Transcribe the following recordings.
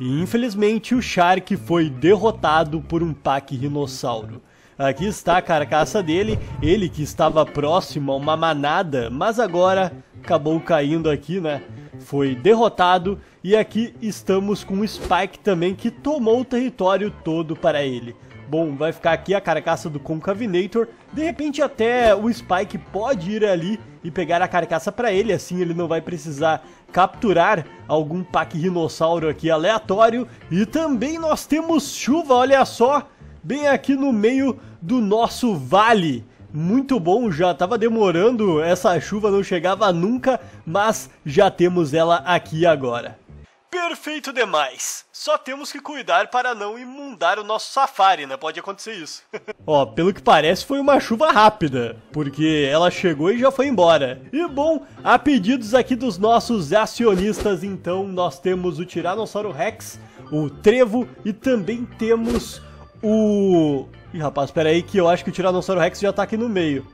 E infelizmente o Shark foi derrotado por um Pac Rinossauro. Aqui está a carcaça dele, ele que estava próximo a uma manada, mas agora acabou caindo aqui, né? Foi derrotado e aqui estamos com o Spike também que tomou o território todo para ele. Bom, vai ficar aqui a carcaça do Concavinator. De repente até o Spike pode ir ali e pegar a carcaça para ele, assim ele não vai precisar capturar algum Pac Rinossauro aqui aleatório. E também nós temos chuva, olha só, bem aqui no meio do nosso vale. Muito bom, já estava demorando, essa chuva não chegava nunca, mas já temos ela aqui agora. Perfeito demais. Só temos que cuidar para não imundar o nosso safari, né? Pode acontecer isso. Ó, pelo que parece foi uma chuva rápida, porque ela chegou e já foi embora. E bom, a pedidos aqui dos nossos acionistas, então nós temos o Tiranossauro Rex, o Trevo e também temos o... Ih, rapaz, espera aí que eu acho que o Tiranossauro Rex já tá aqui no meio.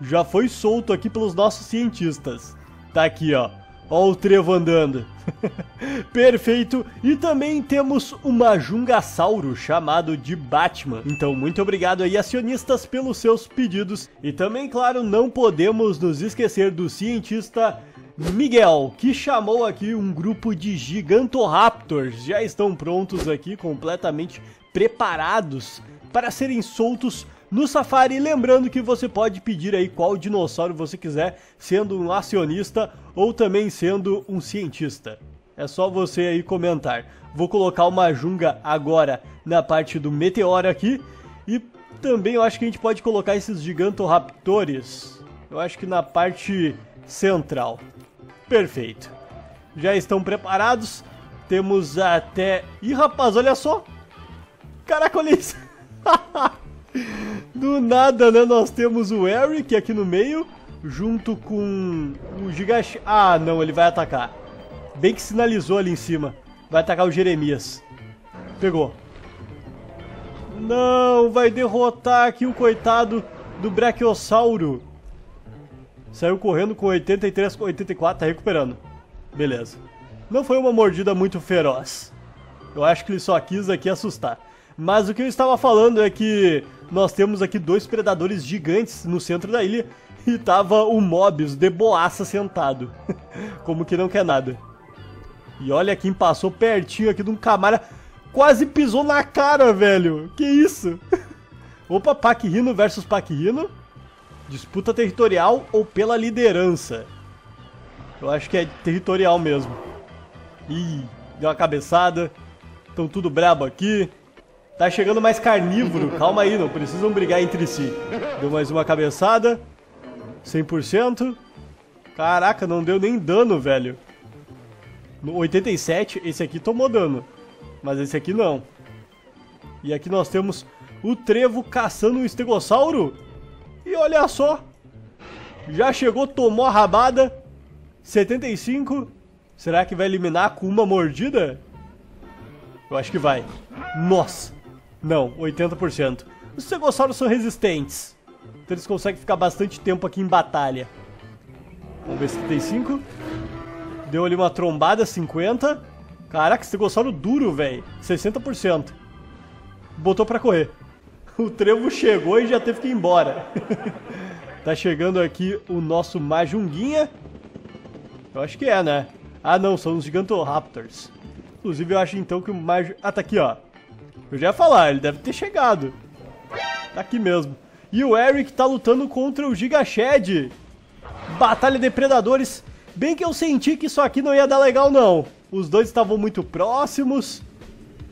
Já foi solto aqui pelos nossos cientistas. Tá aqui, ó. Ó o trevo andando. Perfeito. E também temos o Majungasauro chamado de Batman. Então, muito obrigado aí, acionistas, pelos seus pedidos. E também, claro, não podemos nos esquecer do cientista Miguel, que chamou aqui um grupo de Gigantoraptors. Já estão prontos aqui, completamente preparados para serem soltos no Safari. Lembrando que você pode pedir aí qual dinossauro você quiser, sendo um acionista ou também sendo um cientista. É só você aí comentar. Vou colocar uma junga agora na parte do meteoro aqui e também eu acho que a gente pode colocar esses gigantoraptores. Eu acho que na parte central. Perfeito. Já estão preparados. Temos até... Ih, rapaz, olha só. Isso. Do nada, né? Nós temos o Eric aqui no meio, junto com o Gigash... Ah, não, ele vai atacar. Bem que sinalizou ali em cima. Vai atacar o Jeremias. Pegou. Não, vai derrotar aqui o coitado do Brachiosauro. Saiu correndo com 83, 84, tá recuperando. Beleza. Não foi uma mordida muito feroz. Eu acho que ele só quis aqui assustar. Mas o que eu estava falando é que nós temos aqui dois predadores gigantes no centro da ilha e tava o Mobius de boaça sentado. Como que não quer nada. E olha quem passou pertinho aqui de um Camara. Quase pisou na cara, velho. Que isso? Opa, Paquirino versus Paquirino. Disputa territorial ou pela liderança? Eu acho que é territorial mesmo. Ih, deu uma cabeçada. Estão tudo brabo aqui. Tá chegando mais carnívoro. Calma aí, não precisam brigar entre si. Deu mais uma cabeçada. 100%. Caraca, não deu nem dano, velho. No 87, esse aqui tomou dano. Mas esse aqui não. E aqui nós temos o Trevo caçando um estegossauro. E olha só. Já chegou, tomou a rabada. 75. Será que vai eliminar com uma mordida? Eu acho que vai. Nossa. Não, 80%. Os cegossauros são resistentes. Então eles conseguem ficar bastante tempo aqui em batalha. Vamos ver 75. Deu ali uma trombada, 50. Caraca, cegossauro duro, velho. 60%. Botou pra correr. O trevo chegou e já teve que ir embora. tá chegando aqui o nosso Majunguinha. Eu acho que é, né? Ah, não, são os Gigantoraptors. Inclusive, eu acho então que o Maj... Ah, tá aqui, ó. Eu já ia falar, ele deve ter chegado. Tá aqui mesmo. E o Eric tá lutando contra o Giga Shed. Batalha de Predadores. Bem que eu senti que isso aqui não ia dar legal, não. Os dois estavam muito próximos.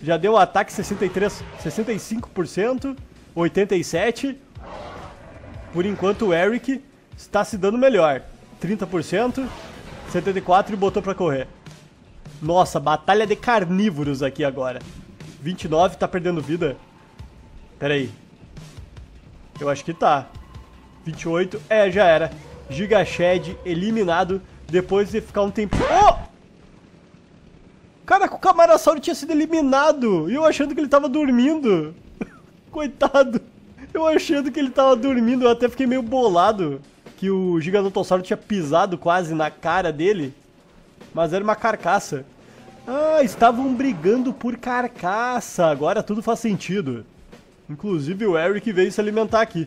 Já deu ataque 63, 65%, 87%. Por enquanto o Eric está se dando melhor. 30%, 74% e botou pra correr. Nossa, batalha de carnívoros aqui agora. 29 tá perdendo vida. Pera aí. Eu acho que tá. 28, é, já era. Giga Shed eliminado depois de ficar um tempo... Oh! Caraca, o Camarassauro tinha sido eliminado. E eu achando que ele tava dormindo. Coitado. Eu achando que ele tava dormindo, eu até fiquei meio bolado. Que o Giganotossauro tinha pisado quase na cara dele. Mas era uma carcaça. Ah, estavam brigando por carcaça. Agora tudo faz sentido. Inclusive o Eric veio se alimentar aqui.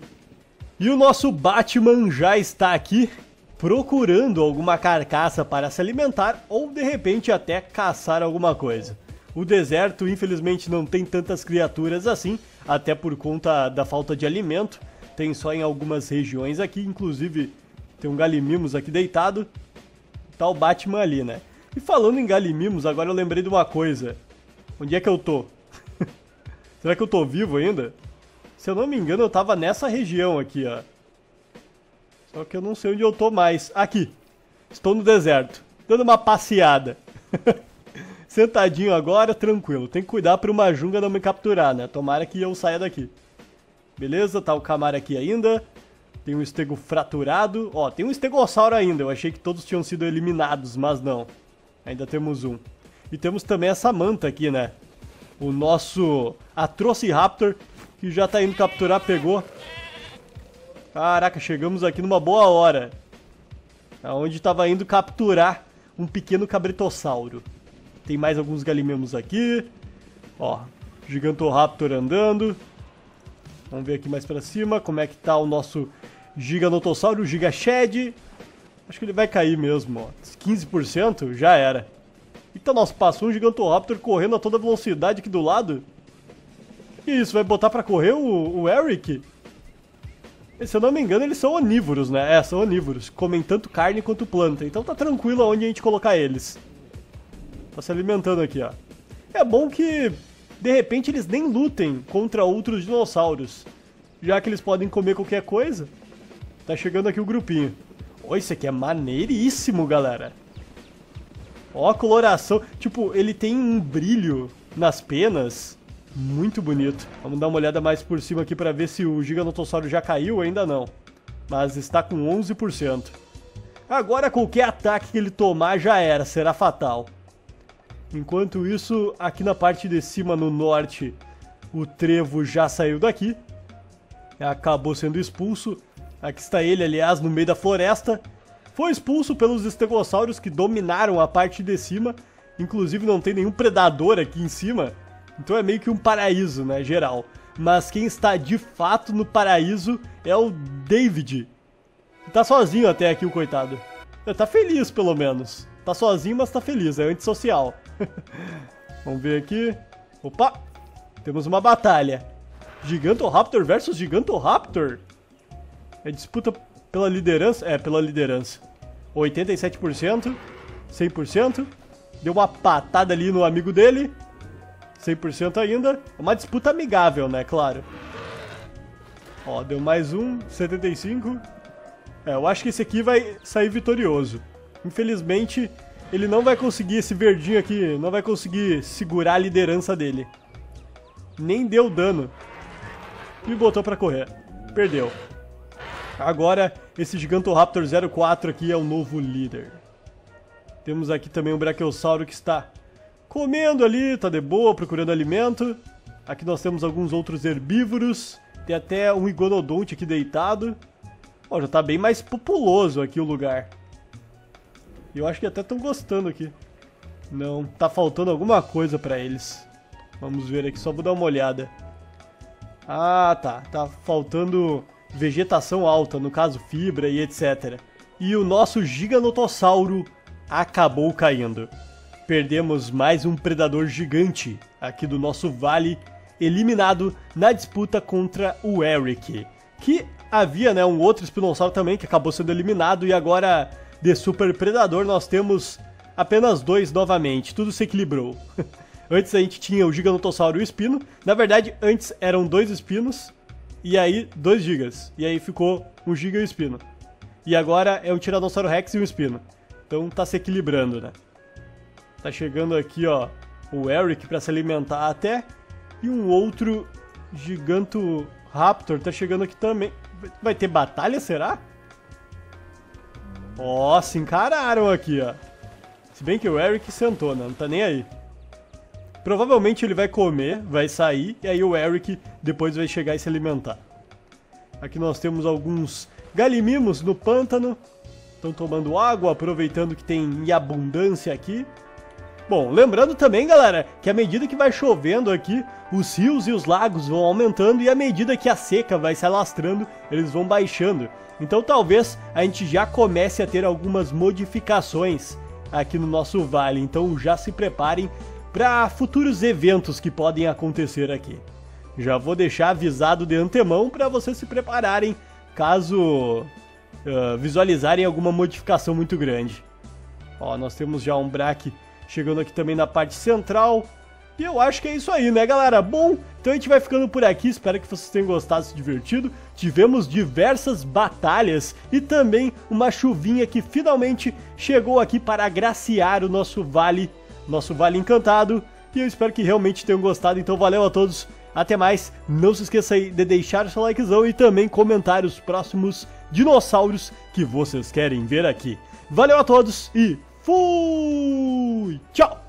E o nosso Batman já está aqui procurando alguma carcaça para se alimentar ou de repente até caçar alguma coisa. O deserto infelizmente não tem tantas criaturas assim, até por conta da falta de alimento. Tem só em algumas regiões aqui, inclusive tem um Galimimos aqui deitado. Tá o Batman ali, né? E falando em Galimimos, agora eu lembrei de uma coisa. Onde é que eu tô? Será que eu tô vivo ainda? Se eu não me engano, eu tava nessa região aqui, ó. Só que eu não sei onde eu tô mais. Aqui. Estou no deserto. Dando uma passeada. Sentadinho agora, tranquilo. Tem que cuidar para uma junga não me capturar, né? Tomara que eu saia daqui. Beleza, tá o Camaro aqui ainda. Tem um estego fraturado. Ó, tem um estegossauro ainda. Eu achei que todos tinham sido eliminados, mas não. Ainda temos um. E temos também essa manta aqui, né? O nosso Atrociraptor, que já tá indo capturar, pegou. Caraca, chegamos aqui numa boa hora. Aonde tava indo capturar um pequeno cabritossauro. Tem mais alguns galimemos aqui. Ó, Gigantoraptor andando. Vamos ver aqui mais pra cima como é que tá o nosso Giganotossauro, Giga Shed. Acho que ele vai cair mesmo, ó. 15% já era. Então, nossa, passou um Gigantoraptor correndo a toda velocidade aqui do lado. E isso, vai botar pra correr o, o Eric? Se eu não me engano, eles são onívoros, né? É, são onívoros. Comem tanto carne quanto planta. Então tá tranquilo onde a gente colocar eles. Tá se alimentando aqui, ó. É bom que, de repente, eles nem lutem contra outros dinossauros. Já que eles podem comer qualquer coisa. Tá chegando aqui o grupinho. Ó, isso aqui é maneiríssimo, galera. Ó a coloração. Tipo, ele tem um brilho nas penas. Muito bonito. Vamos dar uma olhada mais por cima aqui para ver se o Giganotossauro já caiu. Ainda não. Mas está com 11%. Agora qualquer ataque que ele tomar já era, será fatal. Enquanto isso, aqui na parte de cima no norte, o trevo já saiu daqui. Acabou sendo expulso. Aqui está ele, aliás, no meio da floresta. Foi expulso pelos estegossauros que dominaram a parte de cima. Inclusive não tem nenhum predador aqui em cima. Então é meio que um paraíso, né, geral. Mas quem está de fato no paraíso é o David. Tá sozinho até aqui o coitado. Tá feliz, pelo menos. Tá sozinho, mas tá feliz. É antissocial. Vamos ver aqui. Opa! Temos uma batalha. Gigantoraptor versus Gigantoraptor. É disputa pela liderança? É, pela liderança. 87%, 100%. Deu uma patada ali no amigo dele. 100% ainda. É uma disputa amigável, né? Claro. Ó, deu mais um, 75. É, eu acho que esse aqui vai sair vitorioso. Infelizmente, ele não vai conseguir, esse verdinho aqui, não vai conseguir segurar a liderança dele. Nem deu dano. E botou pra correr. Perdeu. Agora, esse Gigantoraptor 04 aqui é o novo líder. Temos aqui também o Brachiosauro que está comendo ali, tá de boa, procurando alimento. Aqui nós temos alguns outros herbívoros. Tem até um iguanodonte aqui deitado. Ó, já tá bem mais populoso aqui o lugar. Eu acho que até estão gostando aqui. Não, tá faltando alguma coisa pra eles. Vamos ver aqui, só vou dar uma olhada. Ah, tá. Tá faltando vegetação alta, no caso fibra e etc. E o nosso Giganotossauro acabou caindo. Perdemos mais um predador gigante aqui do nosso vale, eliminado na disputa contra o Eric. Que havia né, um outro espinossauro também que acabou sendo eliminado e agora de Super Predador nós temos apenas dois novamente, tudo se equilibrou. antes a gente tinha o Giganotossauro e o Espino, na verdade antes eram dois espinos e aí 2 gigas. E aí ficou um giga e um espino. E agora é um Tiranossauro Rex e um espino. Então tá se equilibrando, né? Tá chegando aqui, ó, o Eric para se alimentar até. E um outro Giganto Raptor tá chegando aqui também. Vai ter batalha, será? Ó, se encararam aqui, ó. Se bem que o Eric sentou, né? Não tá nem aí. Provavelmente ele vai comer, vai sair, e aí o Eric depois vai chegar e se alimentar. Aqui nós temos alguns galimimos no pântano. Estão tomando água, aproveitando que tem abundância aqui. Bom, lembrando também, galera, que à medida que vai chovendo aqui, os rios e os lagos vão aumentando e à medida que a seca vai se alastrando, eles vão baixando. Então talvez a gente já comece a ter algumas modificações aqui no nosso vale. Então já se preparem para futuros eventos que podem acontecer aqui. Já vou deixar avisado de antemão para vocês se prepararem caso uh, visualizarem alguma modificação muito grande. Ó, nós temos já um Braque chegando aqui também na parte central. E eu acho que é isso aí, né, galera? Bom, então a gente vai ficando por aqui. Espero que vocês tenham gostado, se divertido. Tivemos diversas batalhas e também uma chuvinha que finalmente chegou aqui para agraciar o nosso vale, nosso vale encantado. E eu espero que realmente tenham gostado. Então valeu a todos. Até mais. Não se esqueça aí de deixar seu likezão e também comentar os próximos dinossauros que vocês querem ver aqui. Valeu a todos e fui! Tchau!